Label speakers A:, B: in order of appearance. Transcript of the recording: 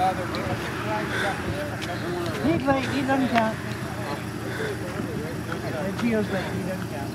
A: He's late, he doesn't count. It feels like he doesn't count.